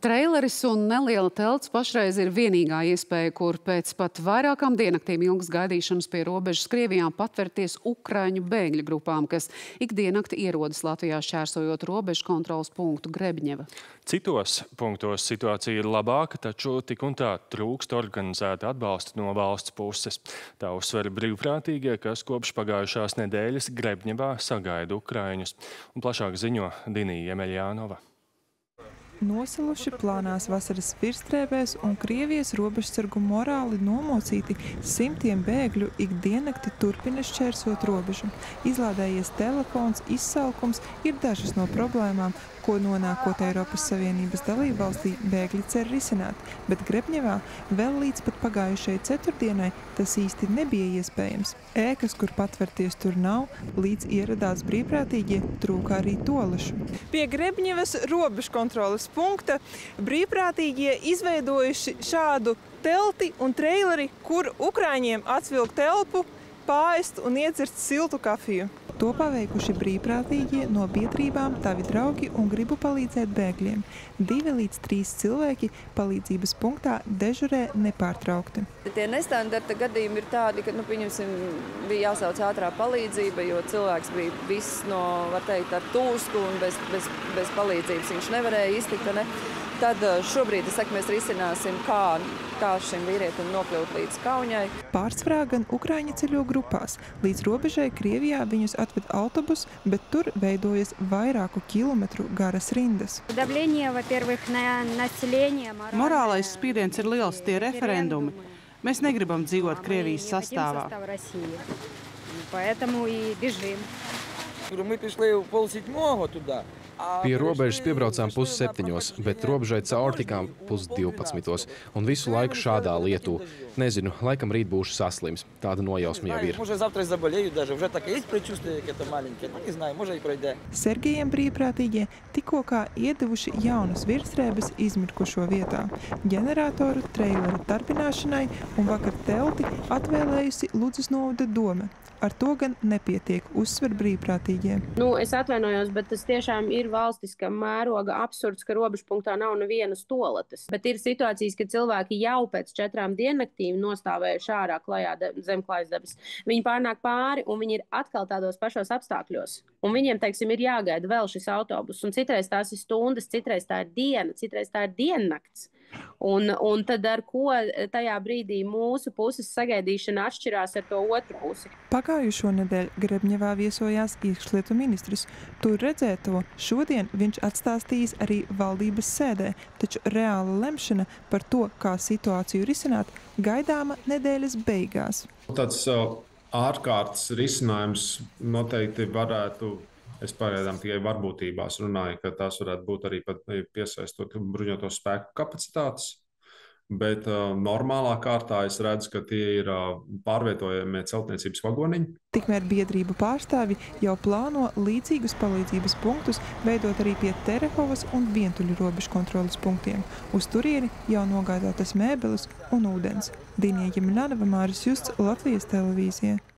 Treileris un neliela telts pašreiz ir vienīgā iespēja, kur pēc pat vairākām diennaktīm ilgas gaidīšanas pie robežas Krievijām patvērties Ukraiņu bēgļu grupām, kas ikdienakti ierodas Latvijā šķērsojot robežu kontrolas punktu Grebņeva. Citos punktos situācija ir labāka, taču tik un tā trūkst organizēta atbalsta no valsts puses. Tā uzsver brīvprātīgie, kas kopš pagājušās nedēļas Grebņevā sagaida Ukraiņus. Un plašāk ziņo Dinija Emeļānova. Nosaluši plānās vasaras virsstrēbēs un Krievijas robežsargu morāli nomocīti simtiem bēgļu ikdiennakti turpina šķērsot robežu. Izlādējies telefons, izsalkums ir dažas no problēmām, ko nonākot Eiropas Savienības dalībvalstī bēgļi cer risināt, bet Grebņevā vēl līdz pat pagājušajai ceturtdienai tas īsti nebija iespējams. Ēkas, kur patverties tur nav, līdz ieradās brīvprātīgie, trūka arī tolešu. Pie Grebņevas robežu kontrolas punkta brīvprātīgie izveidojuši šādu telti un treileri, kur Ukraiņiem atsvilkt telpu, pāriest un iedzert siltu kafiju. To paveikuši brīvprātīgie no biedrībām Tavi draugi un gribu palīdzēt bēgļiem. Divi līdz trīs cilvēki palīdzības punktā dežurē nepārtraukti. Tie nestandarta gadījumi ir tādi, ka, nu, pieņemsim, bija jāsauc ātrā palīdzība, jo cilvēks bija viss no, var teikt, ar tūsku un bez, bez, bez palīdzības viņš nevarēja iztikt. Ne? Tad šobrīd es saku, mēs risināsim, kā, kā šim vīrietim nokļūt līdz Kaunijai. Pārsvarā gan Ukraiņi ceļo grupās. Līdz robežai Krievijā viņus atved autobus, bet tur veidojas vairāku kilometru garas rindas. Morālais spiediens ir liels, tie referendumi. Mēs negribam dzīvot Krievijas sastāvā. Поэтому и бежим. Ми пішли в полсідьмого туди. Pie robežas piebraucām pusseptiņos, bet robežai cauri tikām pusdivpadsmitos. Un visu laiku šādā lietū. Nezinu, laikam rīt būšu saslims. Tāda nojausma jau ir. Sergejiem brīvprātīgie tikko kā iedevuši jaunas virsrēbas izmirkušo vietā. Generatoru treileru tarpināšanai un vakar telti atvēlējusi Ludzas novada dome Ar to gan nepietiek, uzsver brīvprātīgie. Nu, es atvainojos, bet tas tiešām ir valstiska mēroga absurds, ka robežpunktā nav nevienas toaletes. Bet ir situācijas, ka cilvēki jau pēc četrām diennaktīm nostāvējuši ārā klajā de, zem klājas debes. Viņi pārnāk pāri un viņi ir atkal tādos pašos apstākļos. Un viņiem, teiksim, ir jāgaida vēl šis autobus. Un citreiz tās ir stundas, citreiz tā ir diena, citreiz tā ir diennakts. Un, un tad ar ko tajā brīdī mūsu puses sagaidīšana atšķirās ar to otru pusi? Pagājušo nedēļu Grebņevā viesojās iekšlietu ministrs. Tur redzēto šodien viņš atstāstījis arī valdības sēdē, taču reāla lemšana par to, kā situāciju risināt, gaidāma nedēļas beigās. Tāds ārkārtas risinājums noteikti varētu Es pagaidām tikai varbūtībās runāju, ka tās varētu būt arī piesaistot bruņoto spēku kapacitātes. Bet uh, normālā kārtā es redzu, ka tie ir uh, pārvietojamie celtniecības vagoniņi. Tikmēr biedrību pārstāvi jau plāno līdzīgus palīdzības punktus veidot arī pie Terehovas un vientuļu robežu kontrolas punktiem. Uz turieni jau nogādātas mēbeles un ūdens. Dīnija Jemļanova, Māris Justs, Latvijas televīzija.